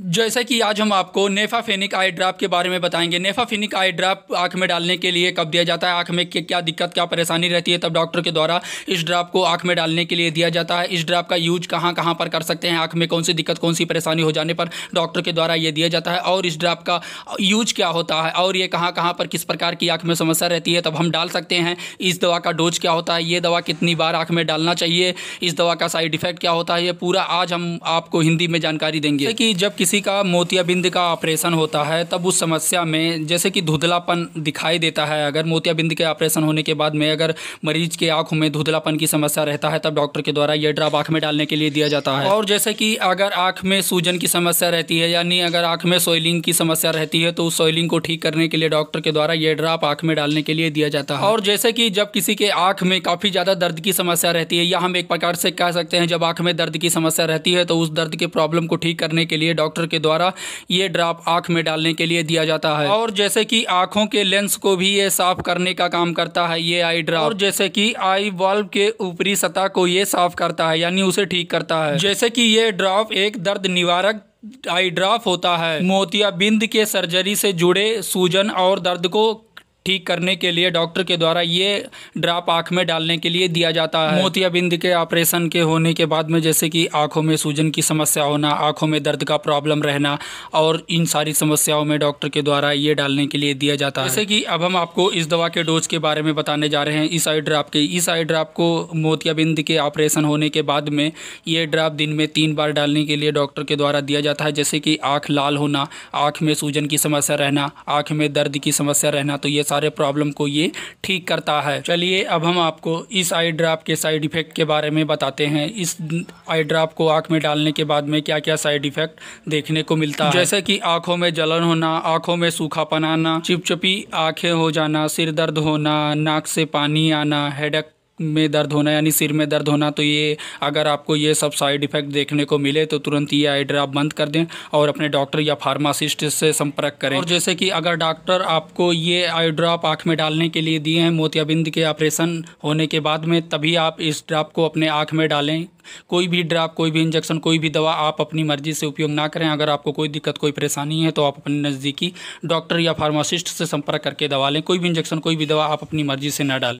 जैसे कि आज हम आपको नेफाफेनिक आई ड्राप के बारे में बताएँगे। नेफाफेनिक आई ड्राप आँख में डालने के लिए कब दिया जाता है? आँख में क्या दिक्कत, क्या परेशानी रहती है? तब डॉक्टर के द्वारा इस ड्राप को आँख में डालने के लिए दिया जाता है। इस ड्राप का यूज़ कहाँ कहाँ पर कर सकते हैं? आँख में कौन सी दिक्कत, कौन सी परेशानी हो जाने पर डॉक्टर के द्वारा ये दिया जाता है। और इस ड्राप का यूज़ क्या होता है? और ये कहाँ कहाँ पर किस प्रकार की आँख में समस्या रहती है? तब हम डाल सकते हैं। इस दवा का डोज क्या होता है? ये दवा कितनी बार आँख में डालना चाहिए? इस दवा का साइड इफ़ेक्ट क्या होता है? ये पूरा आज हम आपको हिंदी में जानकारी देंगे। कि जब किसी का मोतियाबिंद का ऑपरेशन होता है, तब उस समस्या में जैसे कि धुंधलापन दिखाई देता है। अगर मोतियाबिंद के ऑपरेशन होने के बाद में अगर मरीज़ के आँखों में धुंधलापन की समस्या रहता है, तब डॉक्टर के द्वारा ये ड्राप आँख में डालने के लिए दिया जाता है। और जैसे कि अगर आँख में सूजन की समस्या रहती है, यानी अगर आँख में सोइलिंग की समस्या रहती है तो उस सोइलिंग को ठीक करने के लिए डॉक्टर के द्वारा ये ड्राप आँख में डालने के लिए दिया जाता है। और जैसे कि जब किसी के आँख में काफ़ी ज़्यादा दर्द की समस्या रहती है, या हम एक प्रकार से कह सकते हैं, जब आँख में दर्द की समस्या रहती है तो उस दर्द के प्रॉब्लम को ठीक करने के लिए डॉक्टर के द्वारा ये ड्राप आँख में डालने के लिए दिया जाता है। और जैसे कि आँखों के लेंस को भी ये साफ़ करने का काम करता है, ये आई ड्राप। और जैसे कि आई बल्ब के ऊपरी सतह को ये साफ़ करता है, यानी उसे ठीक करता है। जैसे कि ये ड्रॉप एक दर्द निवारक आई ड्राफ होता है। मोतियाबिंद के सर्जरी से जुड़े सूजन और दर्द को ठीक करने के लिए डॉक्टर के द्वारा ये ड्राप आँख में डालने के लिए दिया जाता है। मोतियाबिंद के ऑपरेशन के होने के बाद में जैसे कि आँखों में सूजन की समस्या होना, आँखों में दर्द का प्रॉब्लम रहना और इन सारी समस्याओं में डॉक्टर के द्वारा ये डालने के लिए दिया जाता है। जैसे कि अब हम आपको इस दवा के डोज के बारे में बताने जा रहे हैं, इस आई ड्राप के। इस आई ड्राप को मोतियाबिंद के ऑपरेशन होने के बाद में ये ड्राप दिन में तीन बार डालने के लिए डॉक्टर के द्वारा दिया जाता है। जैसे कि आँख लाल होना, आँख में सूजन की समस्या रहना, आँख में दर्द की समस्या रहना तो ये सारे प्रॉब्लम को ये ठीक करता है। चलिए, अब हम आपको इस आई ड्राप के साइड इफ़ेक्ट के बारे में बताते हैं। इस आई ड्राप को आँख में डालने के बाद में क्या क्या साइड इफ़ेक्ट देखने को मिलता है? जैसे कि आँखों में जलन होना, आँखों में सूखापन आना, चिपचिपी आँखें हो जाना, सिर दर्द होना, नाक से पानी आना हेडक में दर्द होना यानी सिर में दर्द होना तो ये अगर आपको ये सब साइड इफ़ेक्ट देखने को मिले तो तुरंत ये आई ड्राप बंद कर दें और अपने डॉक्टर या फार्मासिस्ट से संपर्क करें। और जैसे कि अगर डॉक्टर आपको ये आई ड्राप आँख में डालने के लिए दिए हैं, मोतियाबिंद के ऑपरेशन होने के बाद में, तभी आप इस ड्राप को अपने आँख में डालें। कोई भी ड्राप, कोई भी इंजेक्शन, कोई भी दवा आप अपनी मर्ज़ी से उपयोग ना करें। अगर आपको कोई दिक्कत, कोई परेशानी है तो आप अपने नज़दीकी डॉक्टर या फार्मासिस्ट से संपर्क करके दवा लें। कोई भी इंजेक्शन, कोई भी दवा आप अपनी मर्ज़ी से ना डालें।